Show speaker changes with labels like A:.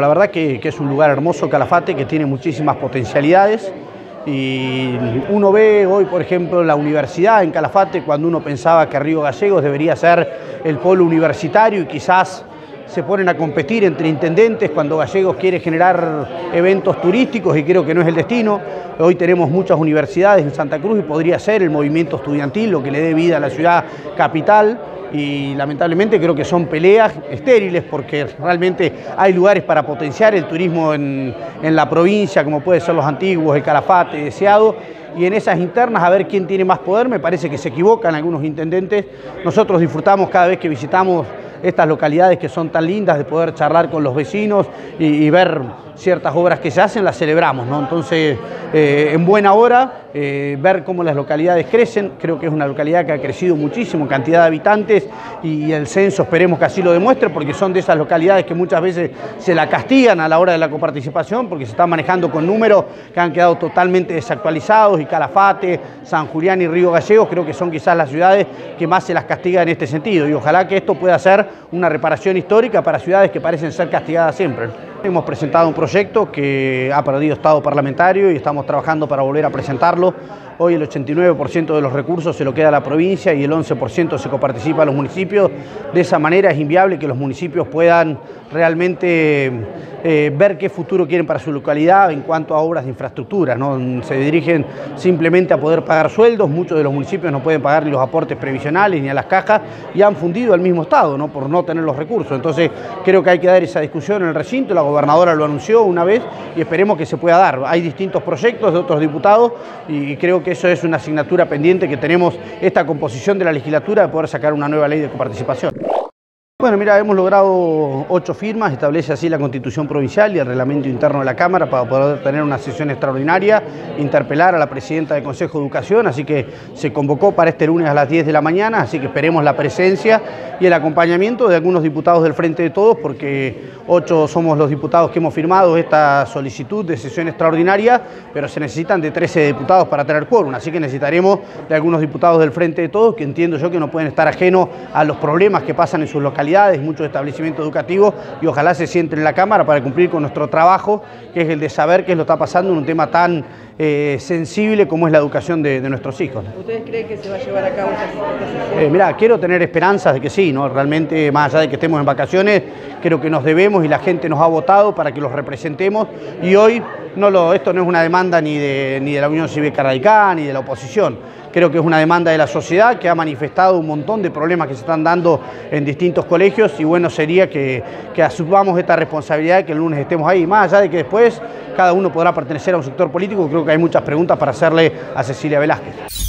A: La verdad que, que, es un lugar hermoso, Calafate, que tiene muchísimas potencialidades y uno ve hoy, por ejemplo, la universidad en Calafate, cuando uno pensaba que Río Gallegos debería ser el polo universitario y quizás se ponen a competir entre intendentes cuando Gallegos quiere generar eventos turísticos y creo que no es el destino. Hoy tenemos muchas universidades en Santa Cruz y podría ser el movimiento estudiantil lo que le dé vida a la ciudad capital y lamentablemente creo que son peleas estériles porque realmente hay lugares para potenciar el turismo en, en la provincia, como puede ser los antiguos, el Calafate, Deseado, y en esas internas a ver quién tiene más poder, me parece que se equivocan algunos intendentes. Nosotros disfrutamos cada vez que visitamos estas localidades que son tan lindas de poder charlar con los vecinos y, y ver ciertas obras que se hacen, las celebramos, ¿no? Entonces, eh, en buena hora, eh, ver cómo las localidades crecen, creo que es una localidad que ha crecido muchísimo cantidad de habitantes y el censo esperemos que así lo demuestre, porque son de esas localidades que muchas veces se la castigan a la hora de la coparticipación, porque se están manejando con números que han quedado totalmente desactualizados y Calafate, San Julián y Río Gallegos creo que son quizás las ciudades que más se las castigan en este sentido y ojalá que esto pueda ser una reparación histórica para ciudades que parecen ser castigadas siempre. Hemos presentado un proyecto que ha perdido estado parlamentario y estamos trabajando para volver a presentarlo. Hoy el 89% de los recursos se lo queda a la provincia y el 11% se coparticipa a los municipios. De esa manera es inviable que los municipios puedan realmente eh, ver qué futuro quieren para su localidad en cuanto a obras de infraestructura. ¿no? Se dirigen simplemente a poder pagar sueldos, muchos de los municipios no pueden pagar ni los aportes previsionales ni a las cajas y han fundido al mismo Estado ¿no? por no tener los recursos. Entonces creo que hay que dar esa discusión en el recinto, gobernadora lo anunció una vez y esperemos que se pueda dar. Hay distintos proyectos de otros diputados y creo que eso es una asignatura pendiente que tenemos esta composición de la legislatura de poder sacar una nueva ley de coparticipación. Bueno, mira, hemos logrado ocho firmas, establece así la constitución provincial y el reglamento interno de la Cámara para poder tener una sesión extraordinaria, interpelar a la presidenta del Consejo de Educación, así que se convocó para este lunes a las 10 de la mañana, así que esperemos la presencia y el acompañamiento de algunos diputados del Frente de Todos, porque ocho somos los diputados que hemos firmado esta solicitud de sesión extraordinaria, pero se necesitan de 13 diputados para tener quórum, así que necesitaremos de algunos diputados del Frente de Todos, que entiendo yo que no pueden estar ajenos a los problemas que pasan en sus localidades muchos establecimientos educativos y ojalá se sienten en la Cámara para cumplir con nuestro trabajo, que es el de saber qué es lo que está pasando en un tema tan eh, sensible como es la educación de, de, nuestros hijos.
B: ¿Ustedes creen que se va a llevar a cabo esta, esta
A: eh, Mira, quiero tener esperanzas de que sí, ¿no? realmente más allá de que estemos en vacaciones, creo que nos debemos y la gente nos ha votado para que los representemos y hoy no lo, esto no es una demanda ni de, ni de la Unión Cívica Radical ni de la oposición, creo que es una demanda de la sociedad que ha manifestado un montón de problemas que se están dando en distintos colegios y bueno sería que, que asumamos esta responsabilidad que el lunes estemos ahí, más allá de que después cada uno podrá pertenecer a un sector político, creo que hay muchas preguntas para hacerle a Cecilia Velázquez.